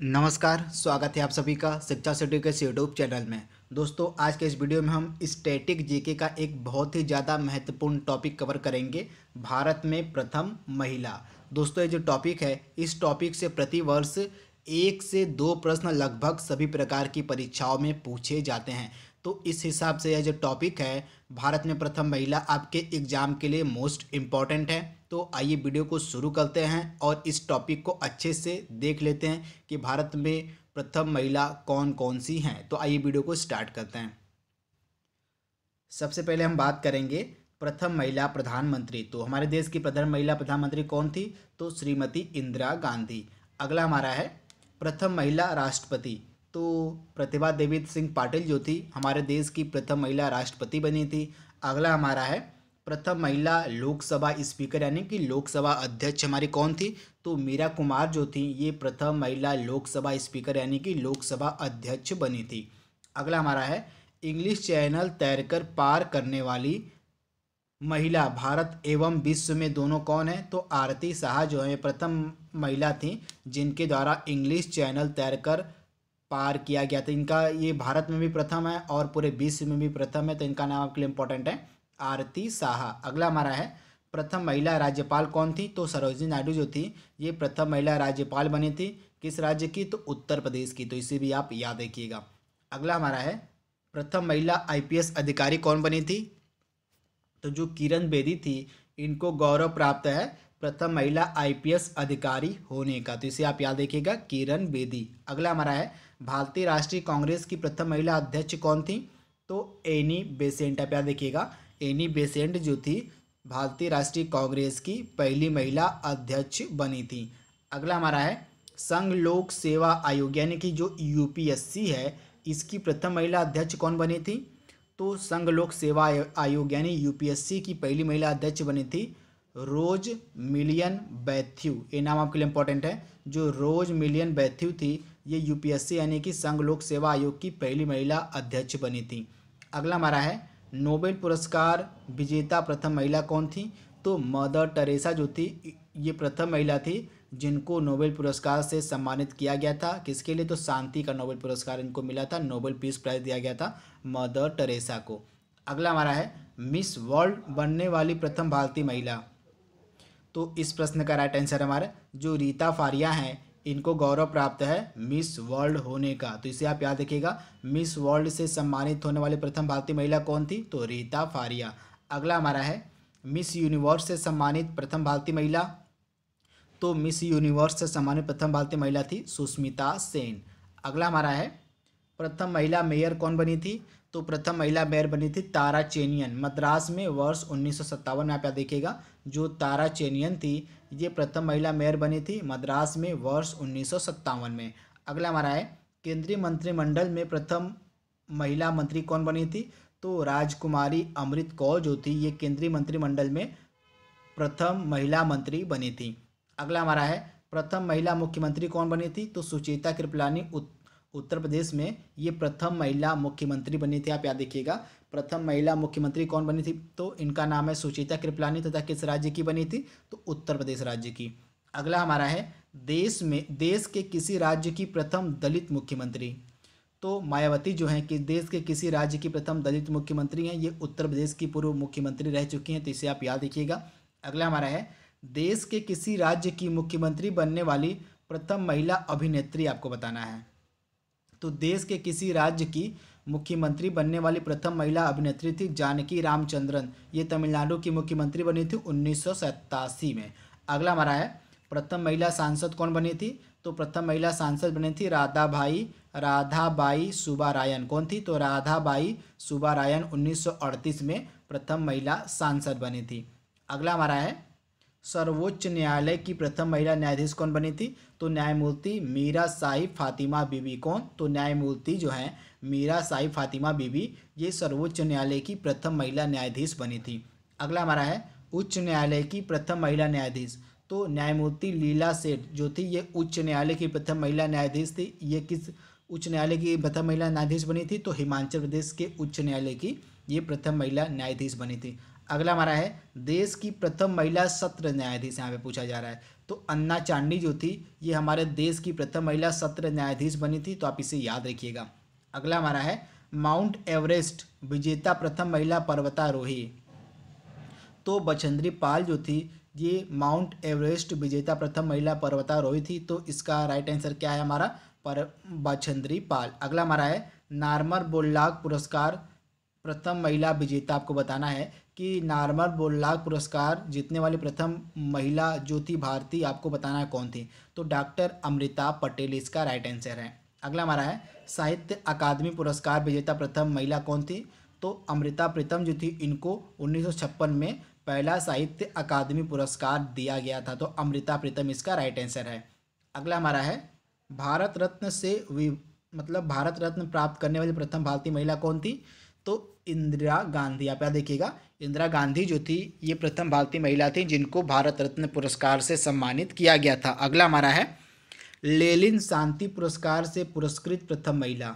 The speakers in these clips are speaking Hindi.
नमस्कार, स्वागत है आप सभी का शिक्षा सिटी के यूट्यूब चैनल में। दोस्तों, आज के इस वीडियो में हम स्टैटिक जीके का एक बहुत ही ज़्यादा महत्वपूर्ण टॉपिक कवर करेंगे, भारत में प्रथम महिला। दोस्तों, ये जो टॉपिक है, इस टॉपिक से प्रति वर्ष एक से दो प्रश्न लगभग सभी प्रकार की परीक्षाओं में पूछे जाते हैं। तो इस हिसाब से यह जो टॉपिक है, भारत में प्रथम महिला आपके एग्ज़ाम के लिए मोस्ट इंपॉर्टेंट है। तो आइए वीडियो को शुरू करते हैं और इस टॉपिक को अच्छे से देख लेते हैं कि भारत में प्रथम महिला कौन कौन सी हैं। तो आइए वीडियो को स्टार्ट करते हैं। सबसे पहले हम बात करेंगे प्रथम महिला प्रधानमंत्री। तो हमारे देश की प्रथम महिला प्रधानमंत्री कौन थी? तो श्रीमती इंदिरा गांधी। अगला हमारा है प्रथम महिला राष्ट्रपति। तो प्रतिभा देवी सिंह पाटिल जो थी, हमारे देश की प्रथम महिला राष्ट्रपति बनी थी। अगला हमारा है, प्रथम महिला लोकसभा स्पीकर, यानी कि लोकसभा अध्यक्ष हमारी कौन थी? तो मीरा कुमार जो थी, ये प्रथम महिला लोकसभा स्पीकर, यानी कि लोकसभा अध्यक्ष बनी थी। अगला हमारा है, इंग्लिश चैनल तैरकर पार करने वाली महिला, भारत एवं विश्व में दोनों कौन है? तो आरती शाह जो है प्रथम महिला थी, जिनके द्वारा इंग्लिश चैनल तैरकर पार किया गया था। इनका ये भारत में भी प्रथम है और पूरे विश्व में भी प्रथम है तो इनका नाम आपके लिए इंपॉर्टेंट है। आरती साहा। अगला हमारा है, प्रथम महिला राज्यपाल कौन थी? तो सरोजनी नायडू जो थी, ये प्रथम महिला राज्यपाल बनी थी। किस राज्य की? तो उत्तर प्रदेश की। तो इसे भी आप याद रखिएगा। अगला हमारा है, प्रथम महिला आईपीएस अधिकारी कौन बनी थी? तो जो किरण बेदी थी, इनको गौरव प्राप्त है प्रथम महिला आईपीएस अधिकारी होने का। तो इसे आप याद रखिएगा, किरण बेदी। अगला हमारा है, भारतीय राष्ट्रीय कांग्रेस की प्रथम महिला अध्यक्ष कौन थी? तो एनी बेसेंट, आप याद देखिएगा एनी बेसेंट जो थी, भारतीय राष्ट्रीय कांग्रेस की पहली महिला अध्यक्ष बनी थी। अगला हमारा है, संघ लोक सेवा आयोग, यानी कि जो यूपीएससी है, इसकी प्रथम महिला अध्यक्ष कौन बनी थी? तो संघ लोक सेवा आयोग, यानी यूपीएससी की पहली महिला अध्यक्ष बनी थी रोज मिलियन बैथ्यू, ये नाम आपके लिए इंपॉर्टेंट है, जो रोज मिलियन बैथ्यू थी, ये यूपीएससी यानी कि संघ लोक सेवा आयोग की पहली महिला अध्यक्ष बनी थी। अगला हमारा है, नोबेल पुरस्कार विजेता प्रथम महिला कौन थी? तो मदर टेरेसा जो थी, ये प्रथम महिला थी, जिनको नोबेल पुरस्कार से सम्मानित किया गया था। किसके लिए? तो शांति का नोबेल पुरस्कार इनको मिला था, नोबेल पीस प्राइज दिया गया था मदर टेरेसा को। अगला हमारा है, मिस वर्ल्ड बनने वाली प्रथम भारतीय महिला। तो इस प्रश्न का राइट आंसर हमारा। जो रीता फारिया हैं, इनको गौरव प्राप्त है मिस वर्ल्ड होने का। तो इसे आप याद रखिएगा, मिस वर्ल्ड से सम्मानित होने वाली प्रथम भारतीय महिला कौन थी? तो रीता फारिया। अगला हमारा है, मिस यूनिवर्स से सम्मानित प्रथम भारतीय महिला। तो मिस यूनिवर्स से सम्मानित प्रथम भारतीय महिला थी सुष्मिता सेन। अगला हमारा है, प्रथम महिला मेयर कौन बनी थी? तो प्रथम महिला मेयर बनी थी तारा चेनियन। मद्रास में वर्ष उन्नीस सौ सत्तावन में आप याद देखिएगा, जो तारा चेनियन थी, ये प्रथम महिला मेयर बनी थी मद्रास में वर्ष उन्नीस सौ सत्तावन में। अगला हमारा है, केंद्रीय मंत्रिमंडल में प्रथम महिला मंत्री कौन बनी थी? तो राजकुमारी अमृत कौर जो थी, ये केंद्रीय मंत्रिमंडल में प्रथम महिला मंत्री बनी थी। अगला हमारा है, प्रथम महिला मुख्यमंत्री कौन बनी थी? तो सुचेता कृपलानी उत्तर प्रदेश में ये प्रथम महिला मुख्यमंत्री बनी थी, आप याद देखिएगा प्रथम महिला मुख्यमंत्री कौन बनी थी? तो इनका नाम है सुचिता कृपलानी तथा किस राज्य की बनी थी? तो उत्तर प्रदेश राज्य की। अगला हमारा है, देश में, देश के किसी राज्य की प्रथम दलित मुख्यमंत्री। तो मायावती जो हैं कि देश के किसी राज्य की प्रथम दलित मुख्यमंत्री हैं, ये उत्तर प्रदेश की पूर्व मुख्यमंत्री रह चुकी हैं तो इसे आप याद रखिएगा। अगला हमारा है, देश के किसी राज्य की मुख्यमंत्री बनने वाली प्रथम महिला अभिनेत्री आपको बताना है। तो देश के किसी राज्य की मुख्यमंत्री बनने वाली प्रथम महिला अभिनेत्री थी जानकी रामचंद्रन। ये तमिलनाडु की मुख्यमंत्री बनी थी उन्नीस सौ सतासी में। अगला हमारा है, प्रथम महिला सांसद कौन बनी थी? तो प्रथम महिला सांसद बनी थी राधा भाई राधा बाई सुबारायन कौन थी? तो राधा बाई सुबारायन 1938 में प्रथम महिला सांसद बनी थी। अगला हमारा है सर्वोच्च न्यायालय की प्रथम महिला न्यायाधीश कौन बनी थी? तो न्यायमूर्ति मीरा साहिब फातिमा बीबी कौन? तो न्यायमूर्ति जो है, मीरा साहिब फातिमा बीबी, ये सर्वोच्च न्यायालय की प्रथम महिला न्यायाधीश बनी थी। अगला हमारा है, उच्च न्यायालय की प्रथम महिला न्यायाधीश। तो न्यायमूर्ति लीला सेठ जो थी, ये उच्च न्यायालय की प्रथम महिला न्यायाधीश थी। ये किस उच्च न्यायालय की प्रथम महिला न्यायाधीश बनी थी? तो हिमाचल प्रदेश के उच्च न्यायालय की ये प्रथम महिला न्यायाधीश बनी थी। अगला हमारा है, देश की प्रथम महिला सत्र न्यायाधीश यहाँ पे पूछा जा रहा है। तो अन्ना चांडी जो थी, ये हमारे देश की प्रथम महिला सत्र न्यायाधीश बनी थी तो आप इसे याद रखिएगा। अगला हमारा है, माउंट एवरेस्ट, विजेता प्रथम महिला पर्वतारोही। तो बछंद्री पाल जो थी, ये माउंट एवरेस्ट, विजेता प्रथम महिला पर्वतारोही थी तो इसका राइट आंसर क्या है हमारा? पर, बछंद्री पाल। अगला हमारा है, नार्मर बोल्लाग पुरस्कार, प्रथम महिला विजेता, आपको बताना है। कि नार्मर बोल्लाग पुरस्कार जीतने वाली प्रथम महिला जो थी भारतीय आपको बताना है कौन थी। तो डॉक्टर अमृता पटेल इसका राइट आंसर है। अगला हमारा है, साहित्य अकादमी पुरस्कार विजेता प्रथम महिला कौन थी? तो अमृता प्रीतम जो थी, इनको उन्नीस सौ छप्पन में पहला साहित्य अकादमी पुरस्कार दिया गया था। तो अमृता प्रीतम इसका राइट आंसर है। अगला हमारा है, भारत रत्न से मतलब भारत रत्न प्राप्त करने वाली प्रथम भारतीय महिला कौन थी? तो इंदिरा गांधी, आप यहाँ देखिएगा, इंदिरा गांधी जो थी, ये प्रथम भारतीय महिला थी जिनको भारत रत्न पुरस्कार से सम्मानित किया गया था। अगला हमारा है, लेलिन शांति पुरस्कार से पुरस्कृत प्रथम महिला।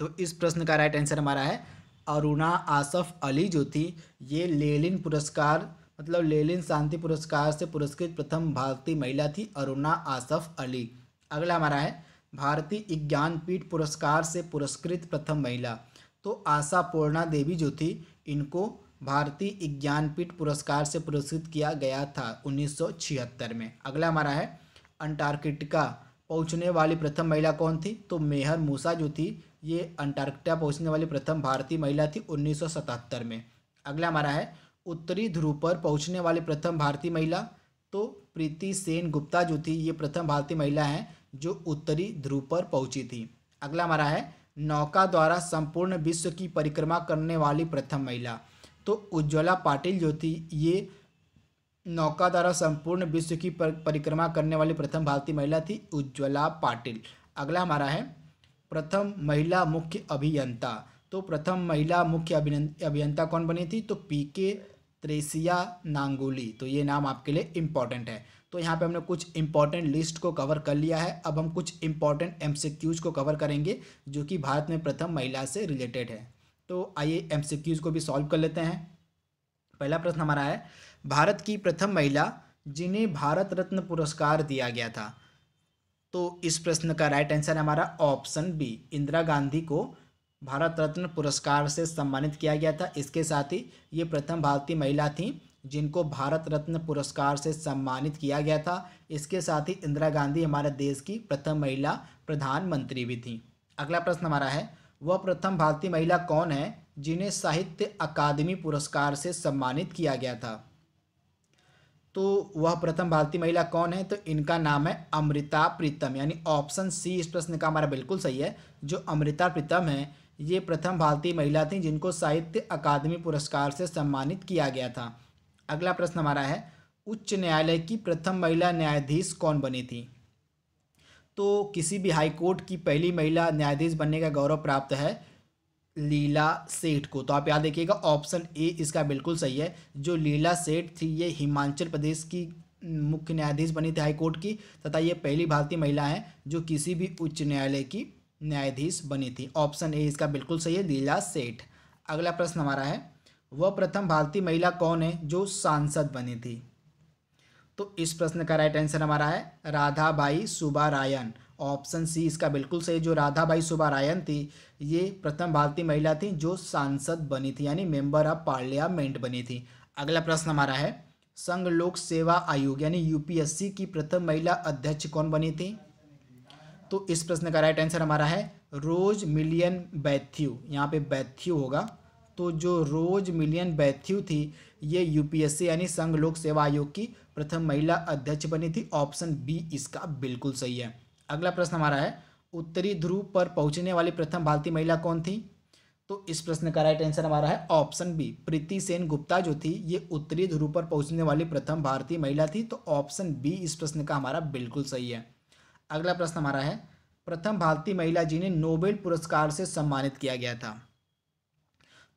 तो इस प्रश्न का राइट आंसर हमारा है, अरुणा आसफ अली जो थी, ये लेलिन पुरस्कार मतलब लेलिन शांति पुरस्कार से पुरस्कृत प्रथम भारतीय महिला थी अरुणा आसफ अली। अगला हमारा है, भारतीय ज्ञानपीठ पुरस्कार से पुरस्कृत प्रथम महिला। तो आशा पूर्णा देवी जो थी इनको भारतीय ज्ञानपीठ पुरस्कार से पुरस्कृत किया गया था उन्नीस सौ छिहत्तर में। अगला हमारा है, अंटार्कटिका पहुँचने वाली प्रथम महिला कौन थी? तो मेहर मूसा जो थी ये अंटार्कटिका पहुँचने वाली प्रथम भारतीय महिला थी 1977 में। अगला हमारा है, उत्तरी ध्रुव पर पहुँचने वाली प्रथम भारतीय महिला तो प्रीति सेन गुप्ता जो थी ये प्रथम भारतीय महिला हैं जो उत्तरी ध्रुव पर पहुँची थी। अगला हमारा है नौका द्वारा संपूर्ण विश्व की परिक्रमा करने वाली प्रथम महिला। तो उज्ज्वला पाटिल जो थी, ये नौका द्वारा संपूर्ण विश्व की परिक्रमा करने वाली प्रथम भारतीय महिला थी उज्ज्वला पाटिल। अगला हमारा है, प्रथम महिला मुख्य अभियंता। तो प्रथम महिला मुख्य अभियंता कौन बनी थी? तो पी के त्रेसिया नांगोली तो ये नाम आपके लिए इंपॉर्टेंट है। तो यहाँ पे हमने कुछ इंपॉर्टेंट लिस्ट को कवर कर लिया है। अब हम कुछ इंपॉर्टेंट एम को कवर करेंगे, जो कि भारत में प्रथम महिला से रिलेटेड है। तो आइए एम को भी सॉल्व कर लेते हैं। पहला प्रश्न हमारा है, भारत की प्रथम महिला जिन्हें भारत रत्न पुरस्कार दिया गया था? तो इस प्रश्न का राइट आंसर है हमारा ऑप्शन बी इंदिरा गांधी को भारत रत्न पुरस्कार से सम्मानित किया गया था। इसके साथ ही ये प्रथम भारतीय महिला थी, जिनको भारत रत्न पुरस्कार से सम्मानित किया गया था। इसके साथ ही इंदिरा गांधी हमारे देश की प्रथम महिला प्रधानमंत्री भी थी। अगला प्रश्न हमारा है, वह प्रथम भारतीय महिला कौन है, जिन्हें साहित्य अकादमी पुरस्कार से सम्मानित किया गया था? तो वह प्रथम भारतीय महिला कौन है? तो इनका नाम है अमृता प्रीतम, यानी ऑप्शन सी इस प्रश्न का हमारा बिल्कुल सही है। जो अमृता प्रीतम है ये प्रथम भारतीय महिला थी जिनको साहित्य अकादमी पुरस्कार से सम्मानित किया गया था। अगला प्रश्न हमारा है, उच्च न्यायालय की प्रथम महिला न्यायाधीश कौन बनी थी? तो किसी भी हाई कोर्ट की पहली महिला न्यायाधीश बनने का गौरव प्राप्त है लीला सेठ को। तो आप याद देखिएगा ऑप्शन ए इसका बिल्कुल सही है। जो लीला सेठ थी, ये हिमाचल प्रदेश की मुख्य न्यायाधीश बनी थी हाईकोर्ट की, तथा ये पहली भारतीय महिला हैं जो किसी भी उच्च न्यायालय की न्यायाधीश बनी थी। ऑप्शन ए इसका बिल्कुल सही है, लीला सेठ। अगला प्रश्न हमारा है, वह प्रथम भारतीय महिला कौन है जो सांसद बनी थी? तो इस प्रश्न का राइट आंसर हमारा है राधा राधाबाई सुबारायन ऑप्शन सी इसका बिल्कुल सही, जो राधाबाई सुबारायन थी, ये प्रथम भारतीय महिला थी जो सांसद बनी थी, यानी मेंबर ऑफ़ पार्लियामेंट बनी थी। अगला प्रश्न हमारा है, संघ लोक सेवा आयोग, यानी यूपीएससी की प्रथम महिला अध्यक्ष कौन बनी थी? तो इस प्रश्न का राइट आंसर हमारा है, रोज मिलियन बैथ्यू। यहाँ पे बैथ्यू होगा। तो जो रोज मिलियन बैथ्यू थी, ये यूपीएससी यानी संघ लोक सेवा आयोग की प्रथम महिला अध्यक्ष बनी थी। ऑप्शन बी इसका बिल्कुल सही है। अगला प्रश्न हमारा है, उत्तरी ध्रुव पर पहुँचने वाली प्रथम भारतीय महिला कौन थी? तो इस प्रश्न का राइट आंसर हमारा है ऑप्शन बी प्रीति सेन गुप्ता जो थी, ये उत्तरी ध्रुव पर पहुँचने वाली प्रथम भारतीय महिला थी। तो ऑप्शन बी इस प्रश्न का हमारा बिल्कुल सही है। अगला प्रश्न हमारा है। प्रथम भारतीय महिला जिन्हें नोबेल पुरस्कार से सम्मानित किया गया था।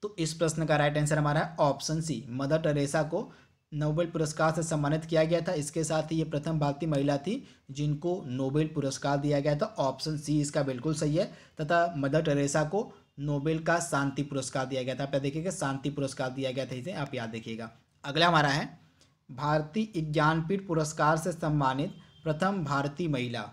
तो इस प्रश्न का राइट आंसर हमारा है ऑप्शन सी मदर टेरेसा को नोबेल पुरस्कार से सम्मानित किया गया था। इसके साथ ही ये प्रथम भारतीय महिला थी जिनको नोबेल पुरस्कार दिया गया था। ऑप्शन सी इसका बिल्कुल सही है। तथा मदर टेरेसा को नोबेल का शांति पुरस्कार दिया गया था। आप देखिएगा, शांति पुरस्कार दिया गया था इसे। आप याद देखिएगा। अगला हमारा है, भारतीय ज्ञानपीठ पुरस्कार से सम्मानित प्रथम भारतीय महिला।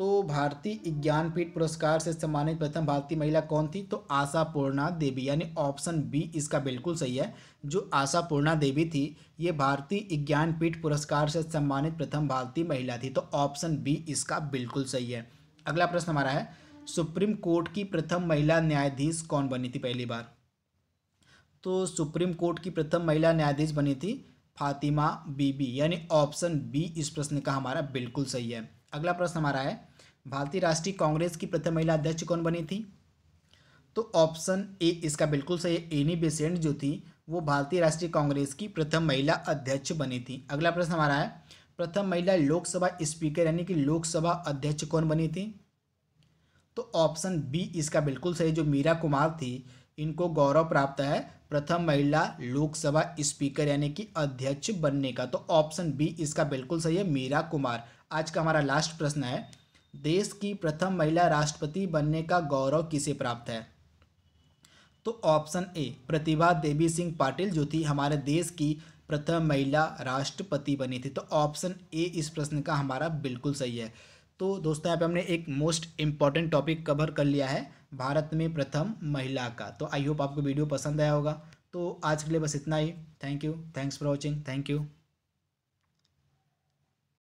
तो भारतीय ज्ञानपीठ पुरस्कार से सम्मानित प्रथम भारतीय महिला कौन थी? तो आशा पूर्णा देवी यानी ऑप्शन बी इसका बिल्कुल सही है। जो आशा पूर्णा देवी थी, ये भारतीय ज्ञानपीठ पुरस्कार से सम्मानित प्रथम भारतीय महिला थी तो ऑप्शन बी इसका बिल्कुल सही है। अगला प्रश्न हमारा है, सुप्रीम कोर्ट की प्रथम महिला न्यायाधीश कौन बनी थी पहली बार? तो सुप्रीम कोर्ट की प्रथम महिला न्यायाधीश बनी थी फातिमा बीबी, यानी ऑप्शन बी इस प्रश्न का हमारा बिल्कुल सही है। अगला प्रश्न हमारा है भारतीय राष्ट्रीय कांग्रेस की प्रथम महिला अध्यक्ष कौन बनी थी? तो ऑप्शन ए इसका बिल्कुल सही है एनी बेसेंट जो थी, वो भारतीय राष्ट्रीय कांग्रेस की प्रथम महिला अध्यक्ष बनी थी। अगला प्रश्न हमारा है, प्रथम महिला लोकसभा स्पीकर यानी कि लोकसभा अध्यक्ष कौन बनी थी? तो ऑप्शन बी इसका बिल्कुल सही जो मीरा कुमार थी, इनको गौरव प्राप्त है, प्रथम महिला लोकसभा स्पीकर यानी कि अध्यक्ष बनने का। तो ऑप्शन बी इसका बिल्कुल सही है, मीरा कुमार। आज का हमारा लास्ट प्रश्न है देश की प्रथम महिला राष्ट्रपति बनने का गौरव किसे प्राप्त है? तो ऑप्शन ए, प्रतिभा देवी सिंह पाटिल, जो थी हमारे देश की प्रथम महिला राष्ट्रपति बनी थी। तो ऑप्शन ए, इस प्रश्न का हमारा बिल्कुल सही है। तो दोस्तों, यहाँ पे हमने एक मोस्ट इंपॉर्टेंट टॉपिक कवर कर लिया है, भारत में प्रथम महिला का। तो आई होप आपको वीडियो पसंद आया होगा। तो आज के लिए बस इतना ही। Thank you thanks for watching thank you